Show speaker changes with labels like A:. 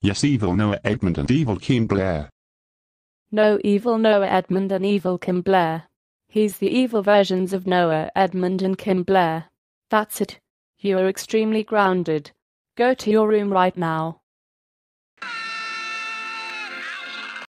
A: Yes, evil Noah Edmund and evil Kym Blair.
B: No evil Noah Edmund and evil Kym Blair. He's the evil versions of Noah Edmund and Kym Blair. That's it. You are extremely grounded. Go to your room right now.